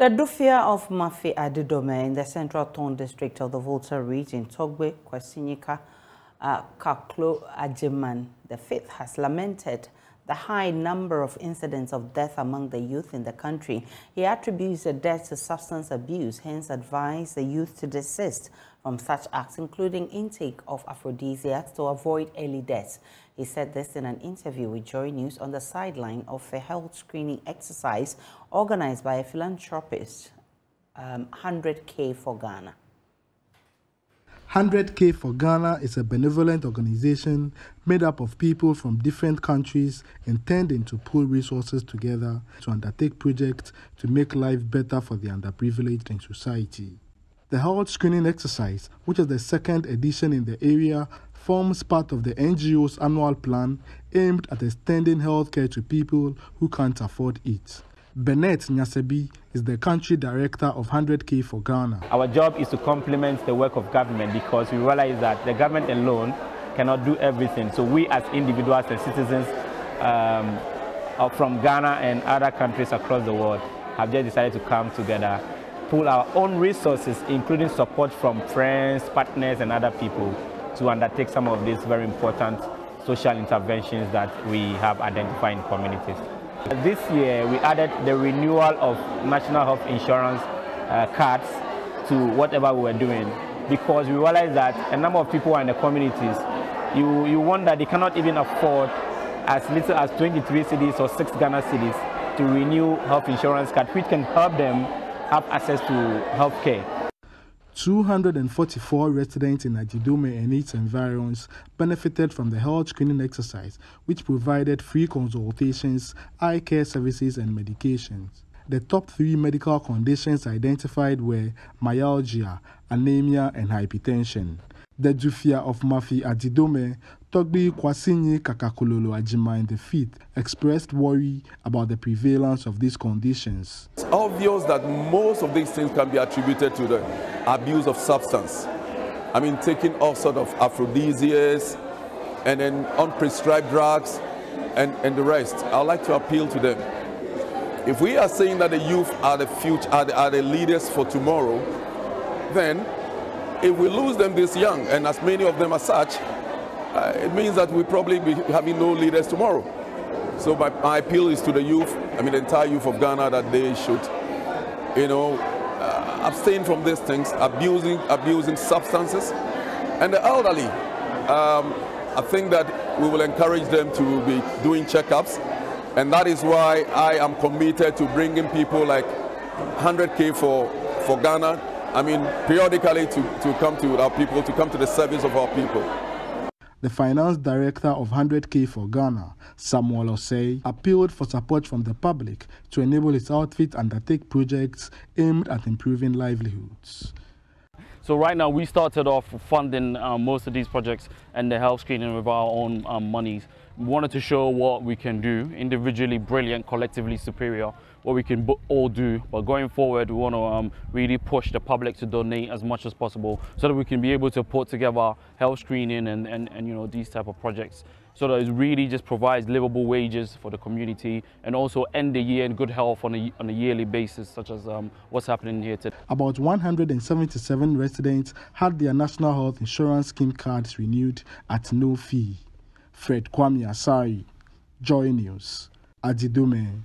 The Dufia of Mafi Adidome in the Central Tongu District of the Volta region, Togbe Kwasinika uh, Kaklo Ajiman, the fifth has lamented the high number of incidents of death among the youth in the country. He attributes the death to substance abuse, hence advised the youth to desist from such acts, including intake of aphrodisiacs to avoid early deaths. He said this in an interview with Joy News on the sideline of a health screening exercise organized by a philanthropist, um, 100K for Ghana. 100K for Ghana is a benevolent organization made up of people from different countries intending to pool resources together to undertake projects to make life better for the underprivileged in society. The health screening exercise, which is the second edition in the area, forms part of the NGO's annual plan aimed at extending healthcare to people who can't afford it. Bennett Nyasebi is the country director of 100K for Ghana. Our job is to complement the work of government because we realize that the government alone cannot do everything. So we as individuals and citizens um, from Ghana and other countries across the world have just decided to come together, pool our own resources, including support from friends, partners, and other people to undertake some of these very important social interventions that we have identified in communities. This year, we added the renewal of national health insurance uh, cards to whatever we were doing because we realized that a number of people are in the communities. You, you wonder they cannot even afford as little as 23 cedis or 6 Ghana cedis to renew health insurance card, which can help them have access to health care. 244 residents in Adidome and its environs benefited from the health screening exercise, which provided free consultations, eye care services, and medications. The top three medical conditions identified were myalgia, anemia, and hypertension. The Dufia of Mafi Adidome, Togbi Kwasinyi Kakakololo Ajima in the fifth, expressed worry about the prevalence of these conditions. It's obvious that most of these things can be attributed to the abuse of substance. I mean, taking all sort of aphrodisiacs and then unprescribed drugs and, and the rest. I'd like to appeal to them. If we are saying that the youth are the future, are the, are the leaders for tomorrow, then if we lose them this young, and as many of them are such, uh, it means that we probably be having no leaders tomorrow. So my, my, appeal is to the youth, I mean the entire youth of Ghana, that they should, you know, uh, abstain from these things, abusing, abusing substances. And the elderly, um, I think that we will encourage them to be doing checkups. And that is why I am committed to bringing people like 100K for, for Ghana I mean, periodically to, to come to our people, to come to the service of our people. The finance director of 100K for Ghana, Samuel Osei, appealed for support from the public to enable his outfit undertake projects aimed at improving livelihoods. So right now we started off funding um, most of these projects and the health screening with our own um, monies. We wanted to show what we can do, individually brilliant, collectively superior, what we can all do. But going forward, we want to um, really push the public to donate as much as possible so that we can be able to put together health screening and, and, and you know, these type of projects so that it really just provides livable wages for the community and also end the year in good health on a, on a yearly basis, such as um, what's happening here today. About 177 residents had their National Health Insurance Scheme cards renewed at no fee. Fred Kwame Asare, Joy News, Adidome.